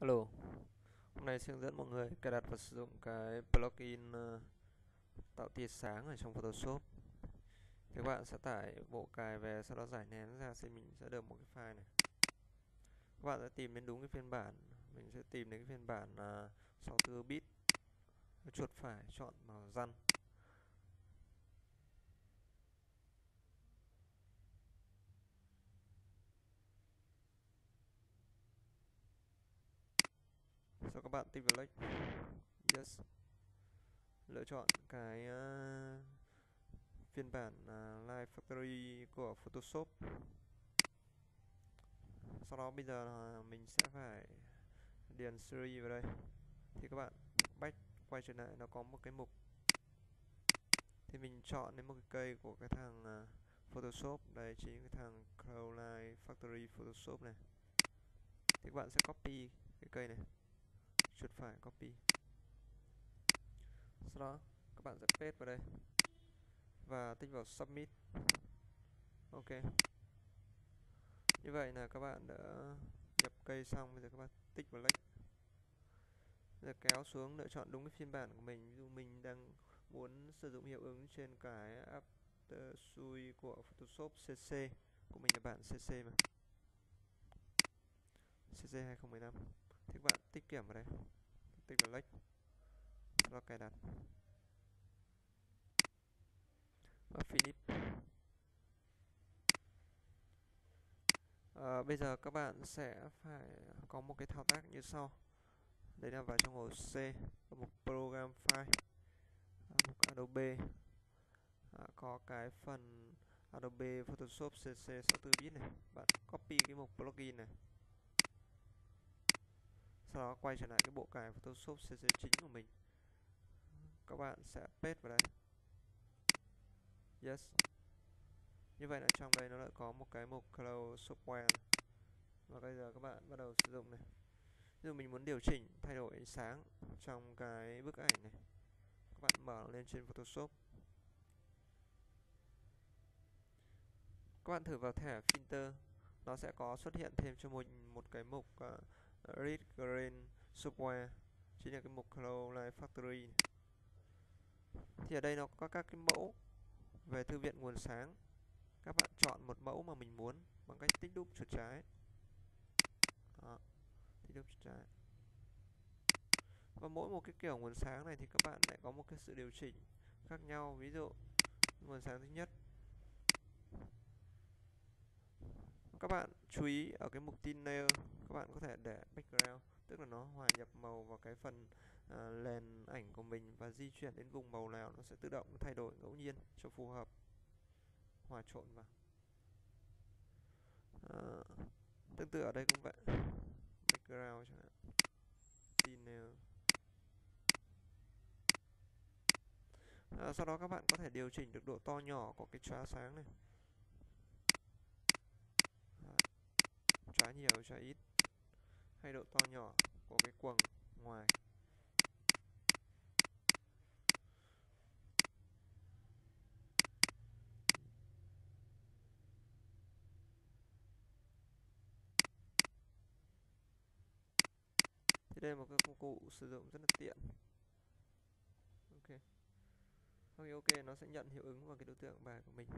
Alo, hôm nay sẽ hướng dẫn mọi người cài đặt và sử dụng cái plugin ờ, tạo tia sáng ở trong Photoshop. Thì các bạn sẽ tải bộ cài về sau đó giải nén ra thì mình sẽ được một cái file này. Các bạn sẽ tìm đến đúng cái phiên bản, mình sẽ tìm đến cái phiên bản ờ, 64 bit. Chuột phải chọn màu răn. Cho các bạn tin vào lệnh yes. Lựa chọn cái uh, phiên bản uh, Live Factory của Photoshop. Sau đó bây giờ uh, mình sẽ phải điền series vào đây. Thì các bạn back quay trở lại nó có một cái mục. Thì mình chọn đến một cái cây của cái thằng uh, Photoshop. Đây chính cái thằng cloud live Factory Photoshop này. Thì các bạn sẽ copy cái cây này chuột phải copy. Sau đó, các bạn sẽ paste vào đây và tích vào submit. Ok. Như vậy là các bạn đã nhập cây xong, bây giờ các bạn tích vào lệnh. Giờ kéo xuống lựa chọn đúng cái phiên bản của mình. Ví dụ mình đang muốn sử dụng hiệu ứng trên cái After Suite của Photoshop CC của mình là bản CC mà. CC 2015 thì các bạn tích kiểm vào đây. Tích vào lệch. Sau cài đặt. Và finish à, bây giờ các bạn sẽ phải có một cái thao tác như sau. Đây là vào trong ổ C có một program file. Ờ, một Adobe. À, có cái phần Adobe Photoshop CC 64 bit này. Bạn copy cái mục plugin này sau đó quay trở lại cái bộ cài Photoshop CC chính của mình. Các bạn sẽ paste vào đây. Yes. Như vậy là trong đây nó lại có một cái mục Cloud software và bây giờ các bạn bắt đầu sử dụng này. Ví dụ mình muốn điều chỉnh thay đổi ánh sáng trong cái bức ảnh này. Các bạn mở lên trên Photoshop. Các bạn thử vào thẻ filter. Nó sẽ có xuất hiện thêm cho mình một cái mục uh, Read Green Software chính là cái mục Hello Life Factory. Thì ở đây nó có các cái mẫu về thư viện nguồn sáng. Các bạn chọn một mẫu mà mình muốn bằng cách tích đúp chuột trái. Đó, tích đúp chuột trái. Và mỗi một cái kiểu nguồn sáng này thì các bạn lại có một cái sự điều chỉnh khác nhau. Ví dụ nguồn sáng thứ nhất các bạn chú ý ở cái mục tin layer các bạn có thể để background tức là nó hòa nhập màu vào cái phần à, nền ảnh của mình và di chuyển đến vùng màu nào nó sẽ tự động thay đổi ngẫu nhiên cho phù hợp. Hòa trộn vào. À, tương tự ở đây cũng vậy. Background chẳng hạn. Tin layer à, sau đó các bạn có thể điều chỉnh được độ to nhỏ của cái chóa sáng này. Xóa nhiều xóa ít. Hay độ to nhỏ của cái quầng ngoài. Thì đây là một cái công cụ sử dụng rất là tiện. Ok. Ok ok, nó sẽ nhận hiệu ứng vào cái đối tượng bài của mình.